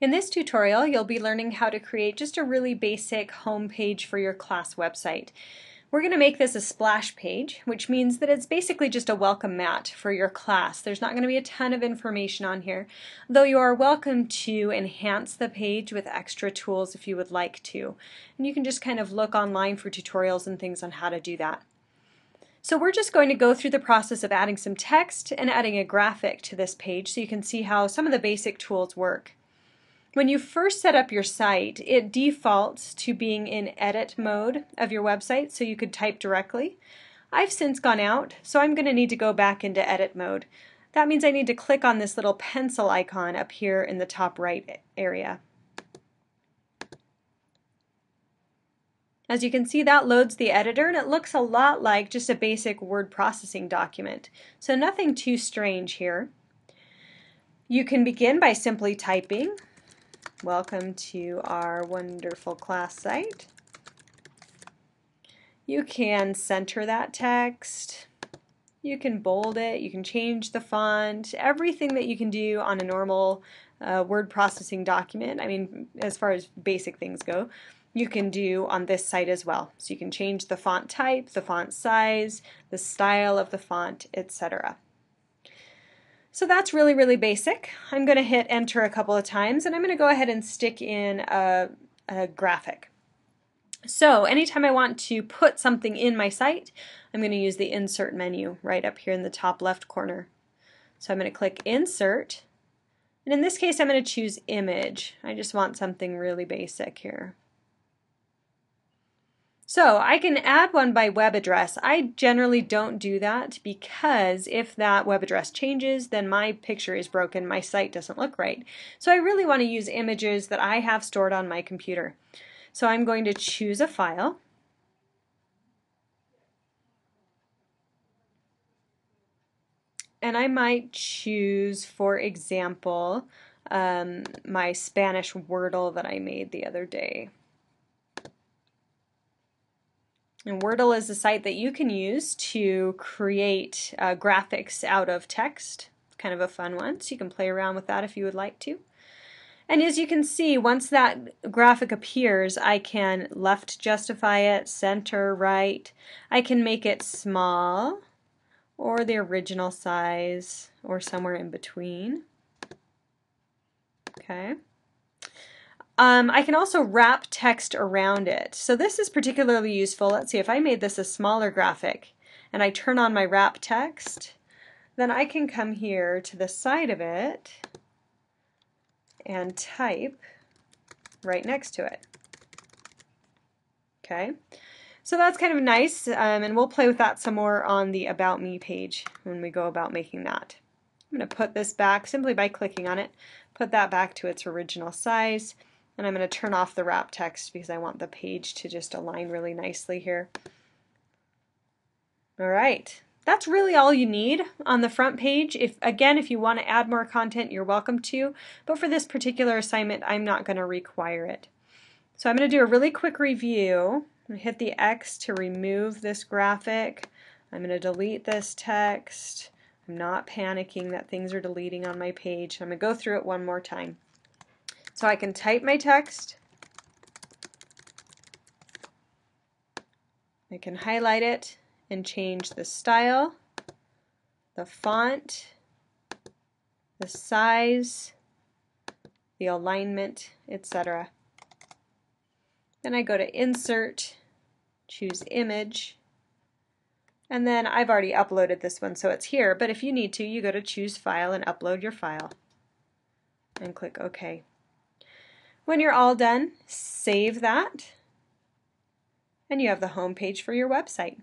In this tutorial, you'll be learning how to create just a really basic home page for your class website. We're going to make this a splash page, which means that it's basically just a welcome mat for your class. There's not going to be a ton of information on here, though you are welcome to enhance the page with extra tools if you would like to. And you can just kind of look online for tutorials and things on how to do that. So we're just going to go through the process of adding some text and adding a graphic to this page so you can see how some of the basic tools work. When you first set up your site, it defaults to being in edit mode of your website so you could type directly. I've since gone out, so I'm going to need to go back into edit mode. That means I need to click on this little pencil icon up here in the top right area. As you can see, that loads the editor and it looks a lot like just a basic word processing document. So nothing too strange here. You can begin by simply typing Welcome to our wonderful class site. You can center that text. You can bold it. You can change the font. Everything that you can do on a normal uh, word processing document, I mean, as far as basic things go, you can do on this site as well. So you can change the font type, the font size, the style of the font, etc. So that's really, really basic. I'm going to hit enter a couple of times and I'm going to go ahead and stick in a, a graphic. So anytime I want to put something in my site, I'm going to use the insert menu right up here in the top left corner. So I'm going to click insert and in this case I'm going to choose image. I just want something really basic here. So I can add one by web address. I generally don't do that because if that web address changes, then my picture is broken, my site doesn't look right. So I really want to use images that I have stored on my computer. So I'm going to choose a file. And I might choose, for example, um, my Spanish Wordle that I made the other day. And Wordle is a site that you can use to create uh, graphics out of text. It's kind of a fun one, so you can play around with that if you would like to. And as you can see, once that graphic appears, I can left justify it, center, right. I can make it small or the original size or somewhere in between. Okay. Um, I can also wrap text around it. So this is particularly useful. Let's see, if I made this a smaller graphic and I turn on my wrap text, then I can come here to the side of it and type right next to it. Okay, so that's kind of nice, um, and we'll play with that some more on the About Me page when we go about making that. I'm going to put this back simply by clicking on it, put that back to its original size. And I'm going to turn off the wrap text because I want the page to just align really nicely here. All right, that's really all you need on the front page. If Again, if you want to add more content, you're welcome to, but for this particular assignment, I'm not going to require it. So I'm going to do a really quick review. hit the X to remove this graphic. I'm going to delete this text. I'm not panicking that things are deleting on my page. I'm going to go through it one more time. So I can type my text. I can highlight it and change the style, the font, the size, the alignment, etc. Then I go to Insert, choose Image, and then I've already uploaded this one so it's here, but if you need to, you go to Choose File and upload your file and click OK. When you're all done, save that, and you have the home page for your website.